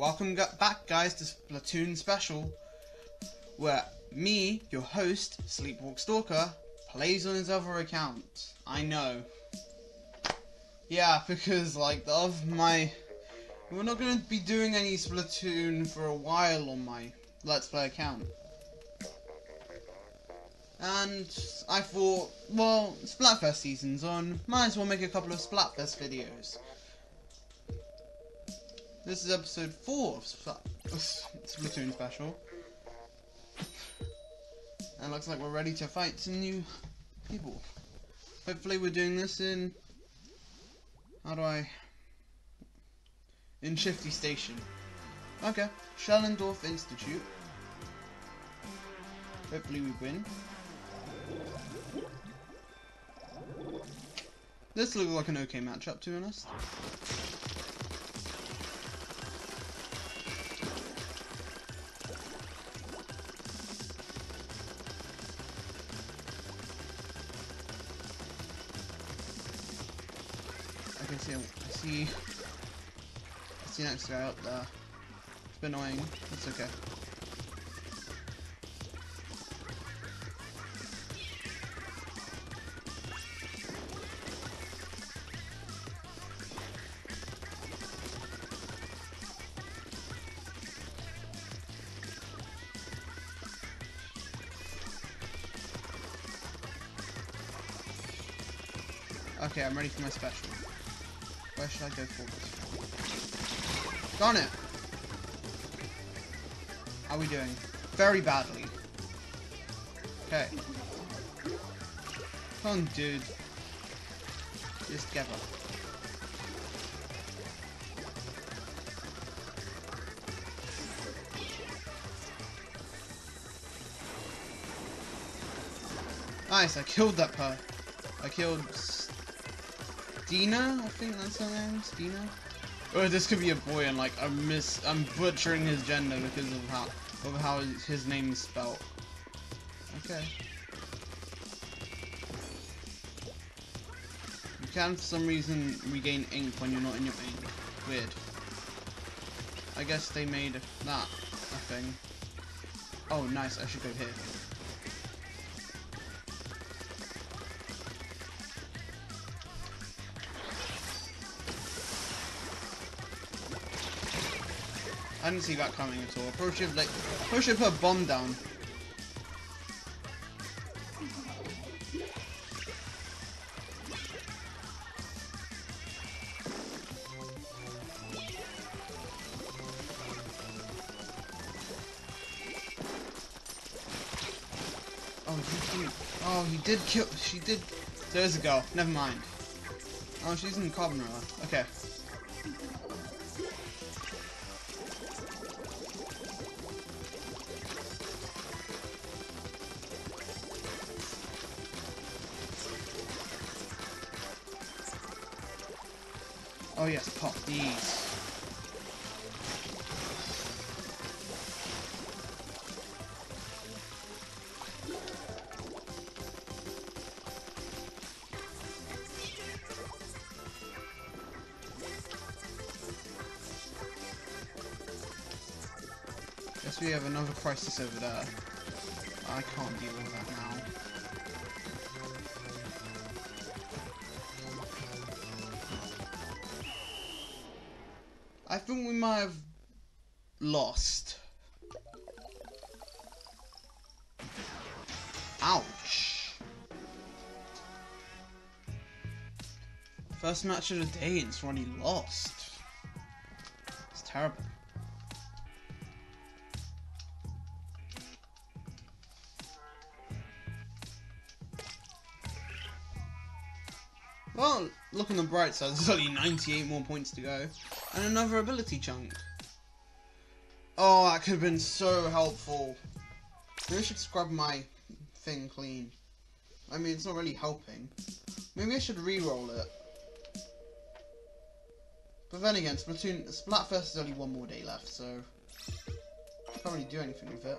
Welcome back, guys, to Splatoon Special, where me, your host, Sleepwalk Stalker, plays on his other account. I know. Yeah, because, like, the of my... We're not going to be doing any Splatoon for a while on my Let's Play account. And I thought, well, Splatfest season's on, might as well make a couple of Splatfest videos. This is episode 4 of Splatoon Special. And looks like we're ready to fight some new people. Hopefully we're doing this in... How do I... In Shifty Station. Okay. Shellendorf Institute. Hopefully we win. This looks like an okay matchup, to be honest. See, I see, next guy up there. It's annoying. It's okay. Okay, I'm ready for my special. Where should I go for this? Darn it! How are we doing? Very badly. Okay. Come on, dude. Just together. Nice, I killed that per. I killed Dina, I think that's her name, Dina. Or this could be a boy and like I'm miss I'm butchering his gender because of how of how his name is spelled. Okay. You can for some reason regain ink when you're not in your ink. Weird. I guess they made that a thing. Oh nice, I should go here. I didn't see that coming at all. Approach should like probably should put a bomb down. Oh, he did. Oh, he did kill. She did. There's a girl. Never mind. Oh, she's in Carbon Okay. Oh yes, pop these. Guess we have another crisis over there. I can't deal with that now. Lost. Ouch. First match of the day and it's already lost. It's terrible. Well, look on the bright side, there's only 98 more points to go. And another ability chunk. Oh, that could have been so helpful. Maybe I should scrub my thing clean. I mean, it's not really helping. Maybe I should re-roll it. But then again, Splatoon, Splatfest is only one more day left, so... Can't really do anything with it.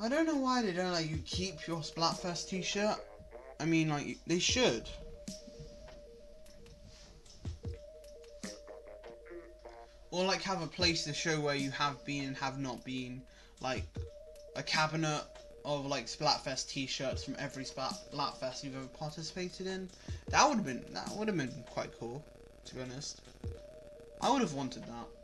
I don't know why they don't let you keep your Splatfest t-shirt. I mean, like, they should. Or, like, have a place to show where you have been and have not been. Like, a cabinet of, like, Splatfest t-shirts from every Splatfest you've ever participated in. That would have been, that would have been quite cool, to be honest. I would have wanted that.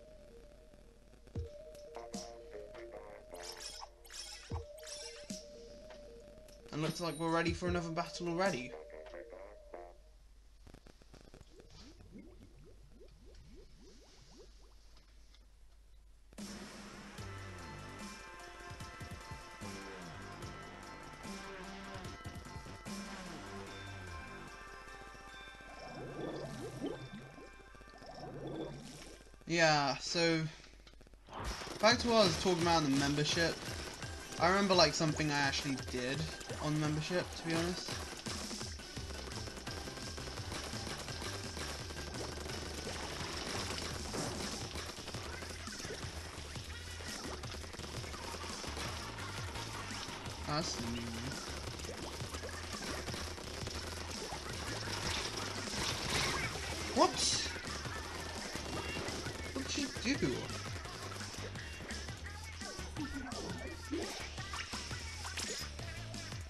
And looks like we're ready for another battle already. Yeah, so back to what I was talking about the membership. I remember like something I actually did on membership, to be honest. That's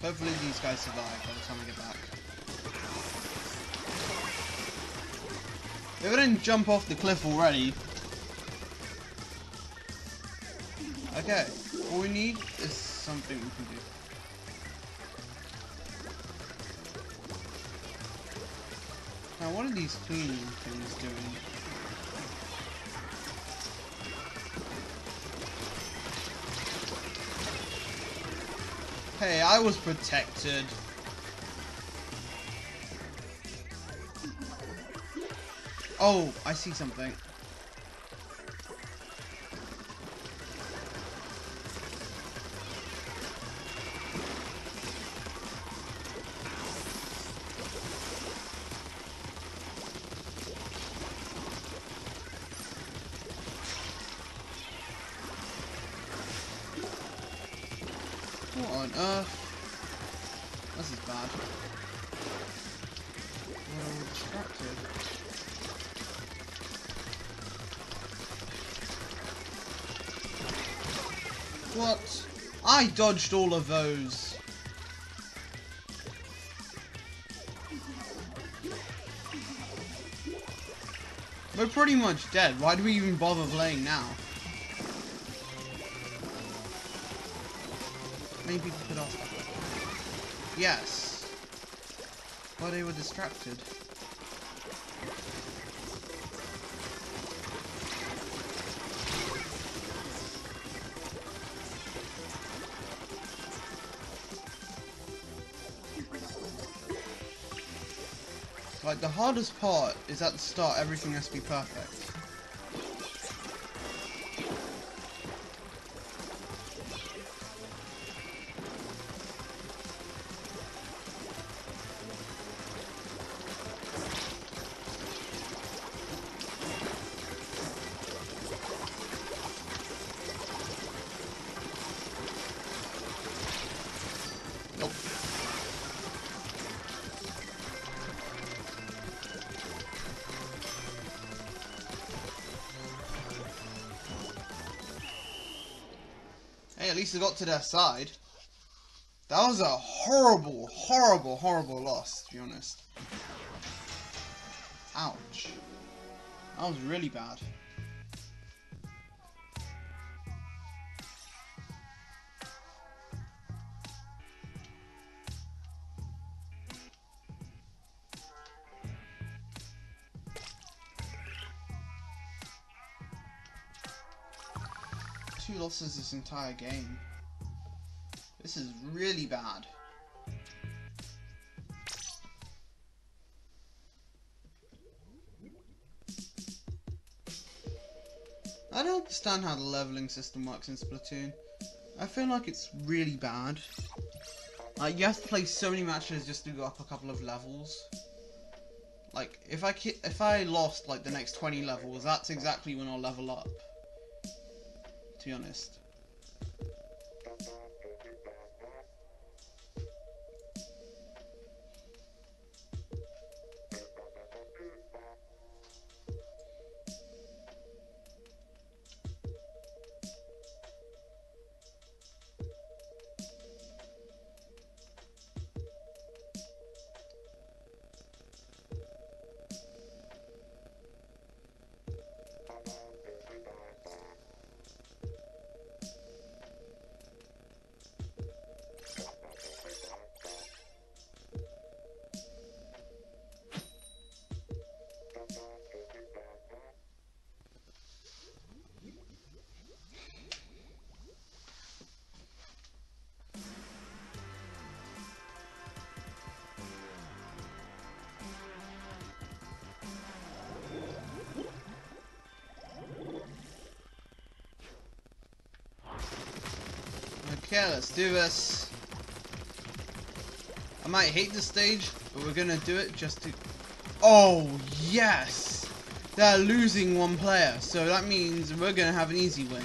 Hopefully these guys survive by the time I get back. If I didn't jump off the cliff already... Okay, all we need is something we can do. Now what are these cleaning things doing? Hey, I was protected. Oh, I see something. On earth? This is bad. Distracted. What? I dodged all of those. We're pretty much dead. Why do we even bother playing now? Many distracted. Like, the hardest part is at the start, everything has to be perfect. At least I got to their side. That was a horrible, horrible, horrible loss, to be honest. Ouch. That was really bad. Losses this entire game. This is really bad. I don't understand how the leveling system works in Splatoon. I feel like it's really bad. Like, you have to play so many matches just to go up a couple of levels. Like, if I if I lost, like, the next 20 levels, that's exactly when I'll level up. To be honest. Okay, let's do this. I might hate this stage, but we're gonna do it just to... Oh, yes! They're losing one player, so that means we're gonna have an easy win.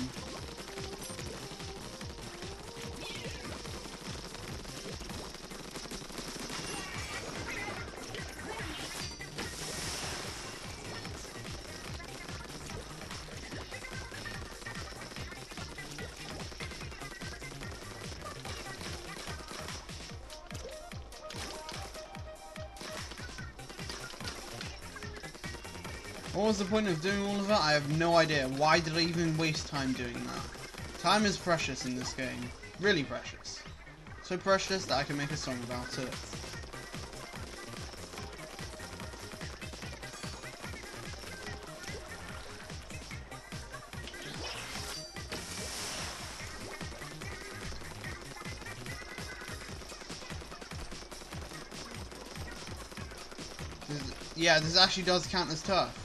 What was the point of doing all of that? I have no idea. Why did I even waste time doing that? Time is precious in this game. Really precious. So precious that I can make a song about it. Yeah, this actually does count as tough.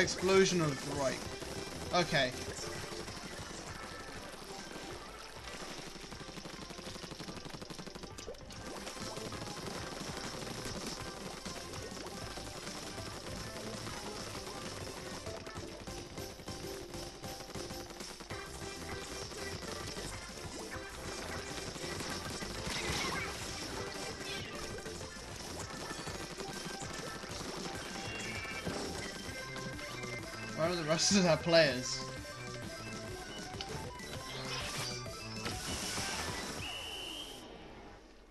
Explosion of right. Okay. Where are the rest of our players?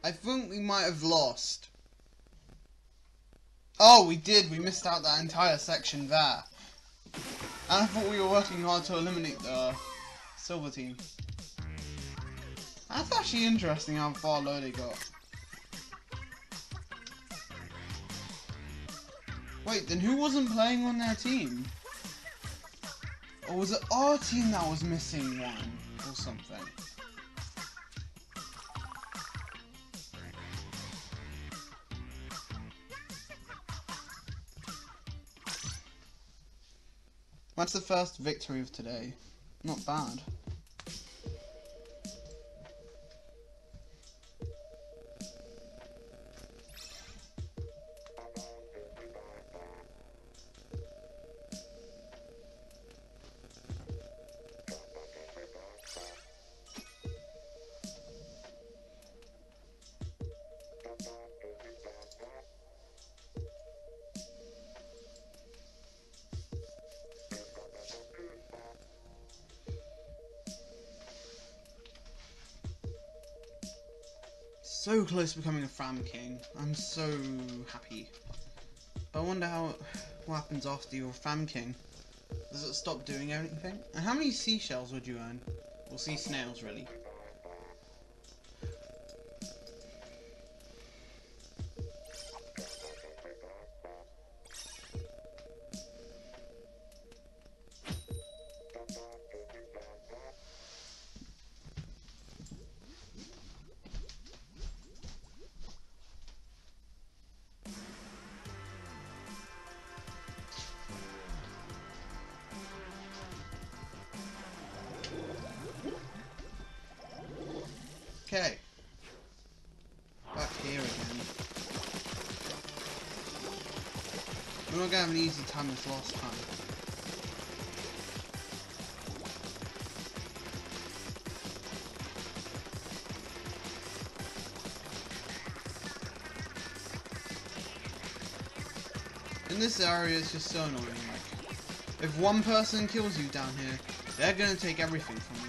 I think we might have lost. Oh, we did. We missed out that entire section there. And I thought we were working hard to eliminate the silver team. That's actually interesting how far low they got. Wait, then who wasn't playing on their team? Or was it our team that was missing one? Or something? That's the first victory of today. Not bad. So close to becoming a Fan King. I'm so happy. But I wonder how what happens after you're Fan King. Does it stop doing anything? And how many seashells would you earn? Or sea snails, really? Have an easy time as last time. In this area, it's just so annoying. Like, if one person kills you down here, they're gonna take everything from you.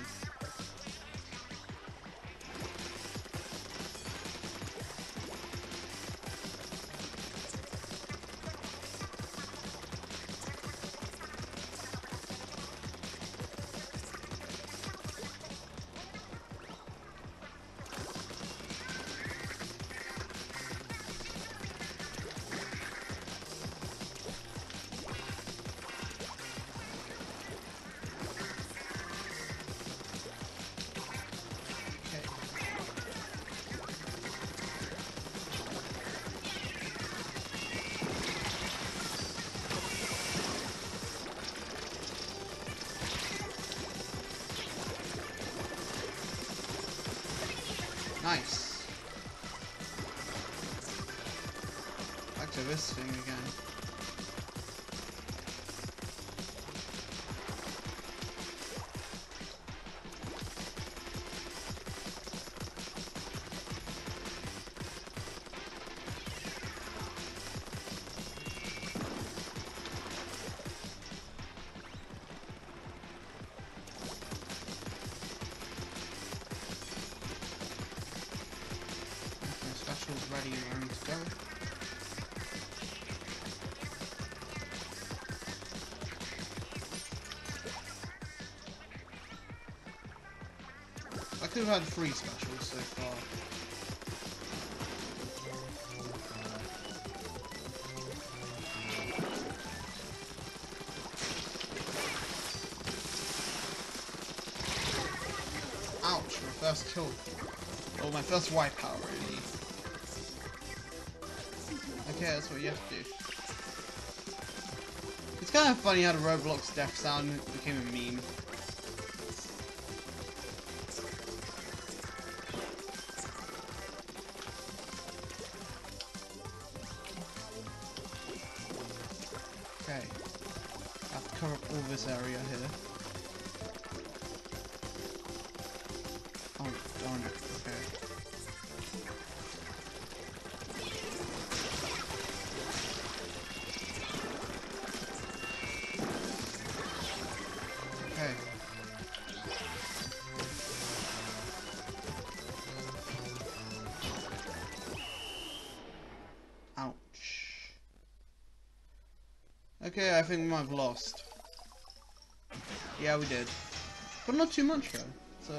And ready to. I could have had three specials so far. Ouch, my first kill. Oh, my first wipeout, really. Okay, that's what you have to do. It's kind of funny how the Roblox death sound became a meme. Okay. I have to cover up all this area here. Oh, darn it. Okay. Think we might have lost. Yeah, we did. But not too much though, so...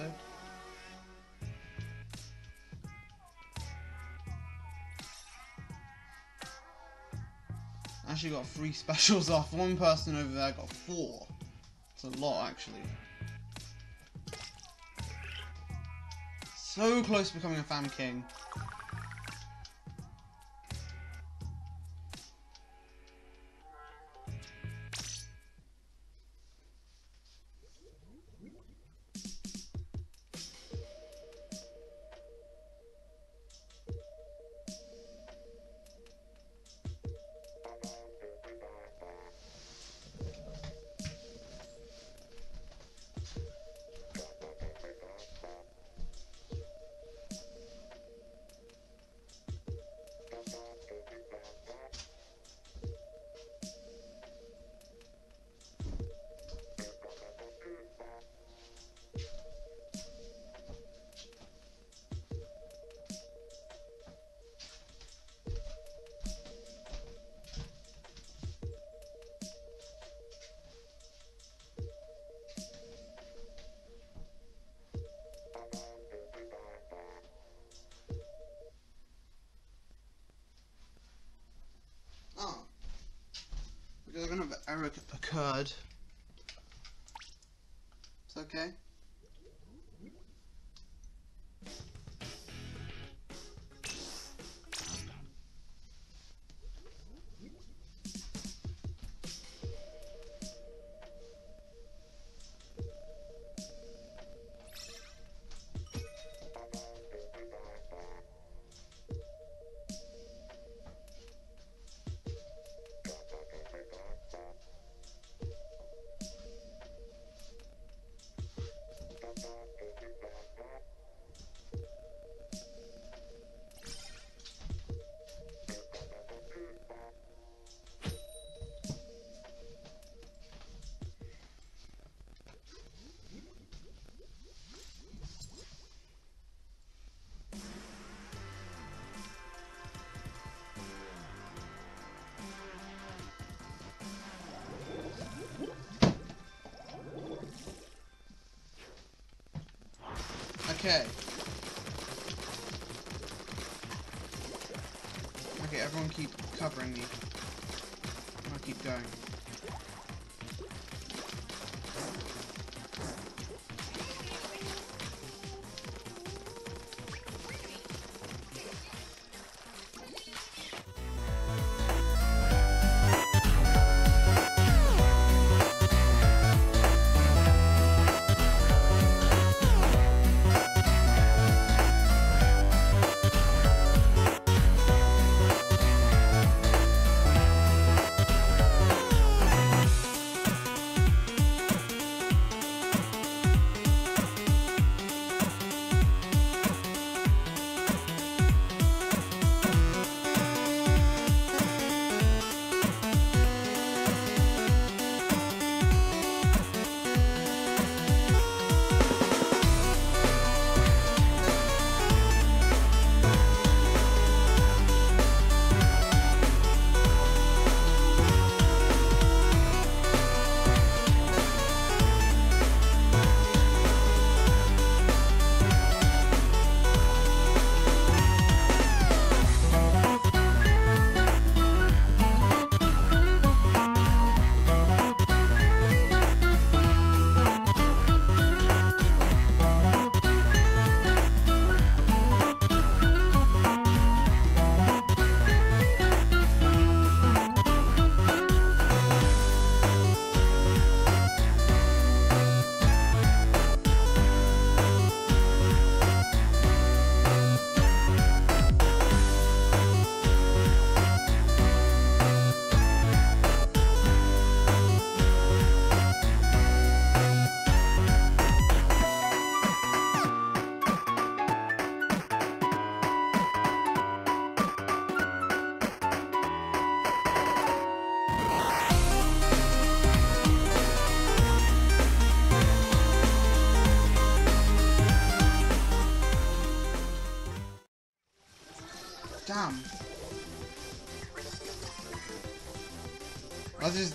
Actually got three specials off. One person over there got four. It's a lot, actually. So close to becoming a fan king. Occurred. Okay. Okay, everyone keep covering me. I'll keep going.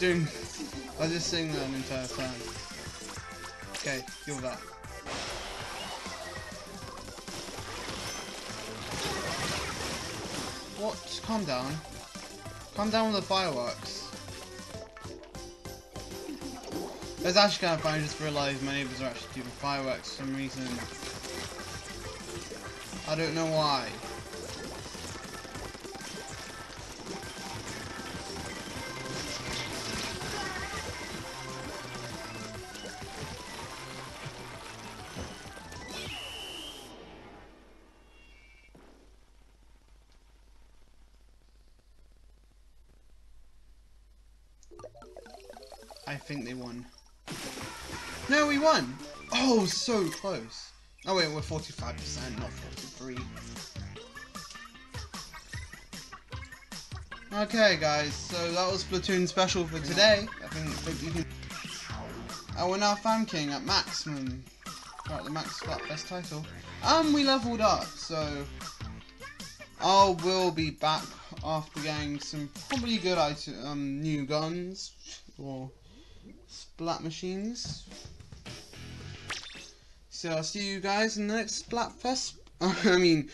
Doing. I was just singing that an entire time. Okay, that. What? Calm down. Calm down with the fireworks. It's actually kind of funny, I just realised my neighbours are actually doing fireworks for some reason. I don't know why. So close. Oh wait, we're 45%, not 43. Okay guys, so that was Splatoon special for today. I think you can... We're now Fan King at maximum. Right, the Max Splatfest title. And we leveled up, so... I will be back after getting some probably good item, um, new guns or splat machines. So I'll see you guys in the next Splatfest. I mean,